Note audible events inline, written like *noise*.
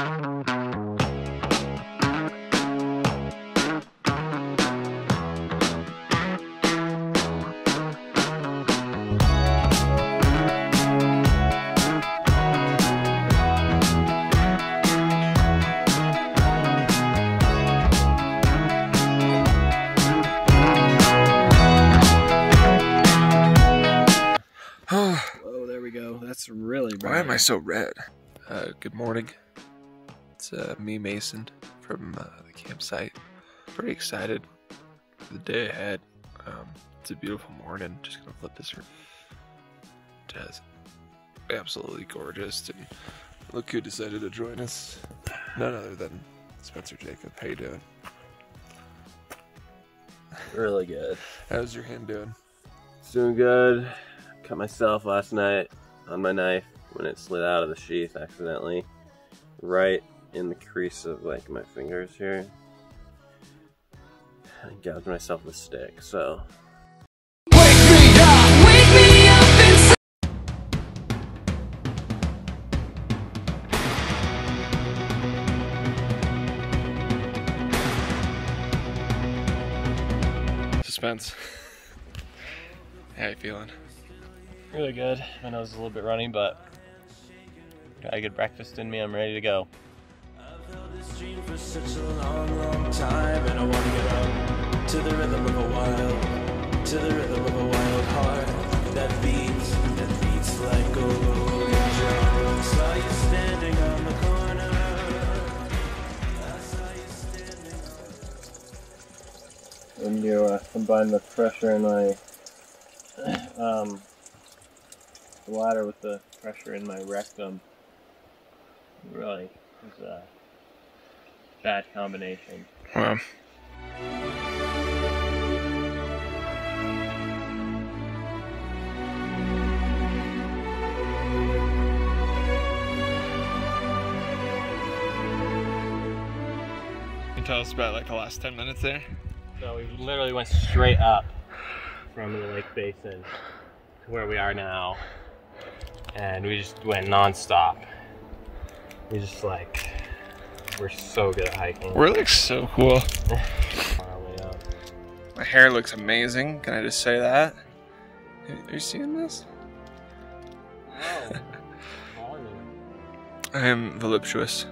*sighs* Why am I so red? Uh, good morning. It's uh, me, Mason, from uh, the campsite. Pretty excited for the day ahead. Um, it's a beautiful morning. Just gonna flip this. Just absolutely gorgeous. And look who decided to join us. None other than Spencer Jacob. How you doing? Really good. How's your hand doing? It's doing good. Cut myself last night on my knife when it slid out of the sheath accidentally. Right in the crease of like my fingers here. I gouged myself with a stick, so Suspense. *laughs* How you feeling? Really good. My nose is a little bit runny, but got a good breakfast in me. I'm ready to go. I've this dream for such a long, long time, and I want to get up to the rhythm of a wild, to the rhythm of a wild heart that beats, that beats like a rolling drum. Saw you standing on the corner. When you uh, combine the pressure in my um, bladder with the pressure in my rectum, really is a bad combination. Wow. Can tell us about like the last 10 minutes there? So we literally went straight up from the lake basin to where we are now, and we just went nonstop. We just like we're so good at hiking. We're like so cool. on our way up. My hair looks amazing. Can I just say that? Are you seeing this? Oh, *laughs* I am voluptuous.